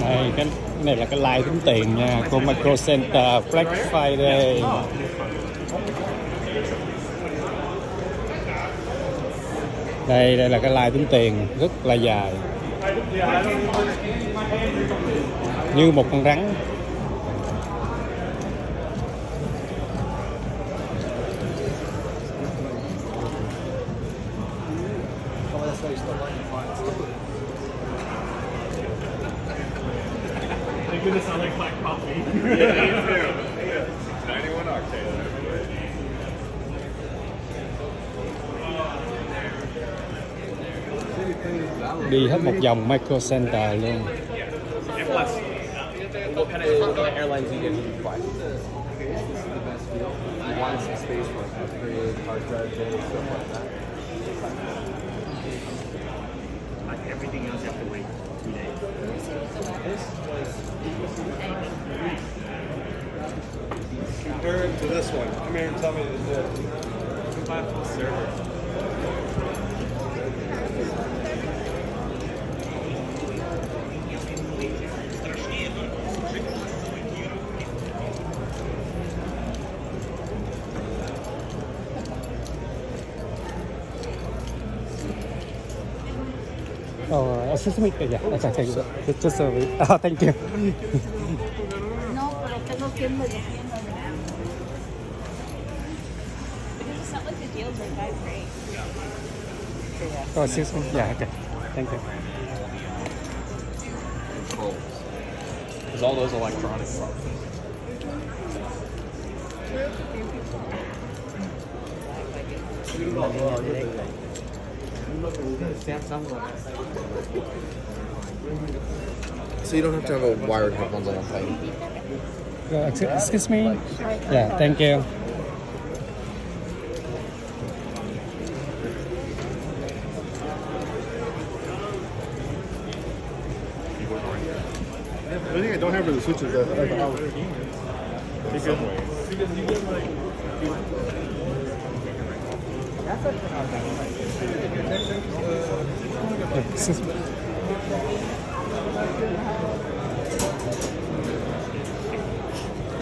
đây, cái này là cái line tính tiền nha, của Micro Center, Black Friday. Đây đây là cái line tính tiền, rất là dài. Như một con rắn. face the line finds Thank goodness I like black coffee. yeah, me. Yeah. 91 octane. đi hết một vòng Micro Center luôn. What. To this one. Come here and tell me the difference. You buy a full server. Oh, uh, excuse me. Yeah, okay, thank you. Just, just a bit. Oh, thank you. No, pero tengo que irme defiendo. Because it's not like the deals are that great. Oh, excuse me. Yeah, okay. Thank you. Controls. Because all those electronic parts. So you don't have to have a wired headphones on a plane. Uh, excuse, excuse me. Yeah, thank you. The only thing I don't have are the switches. I, I, I was, Excuse me.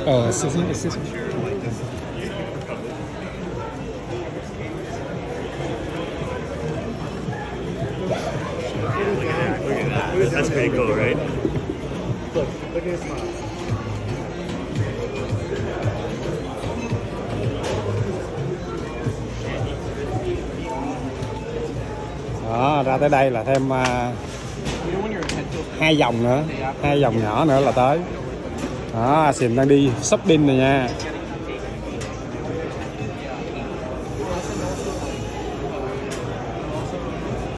Oh, excuse me. Excuse me. That's pretty cool, right? Đó, ra tới đây là thêm à, hai vòng nữa, hai vòng nhỏ nữa là tới. Đó, xìm đang đi shopping rồi nha.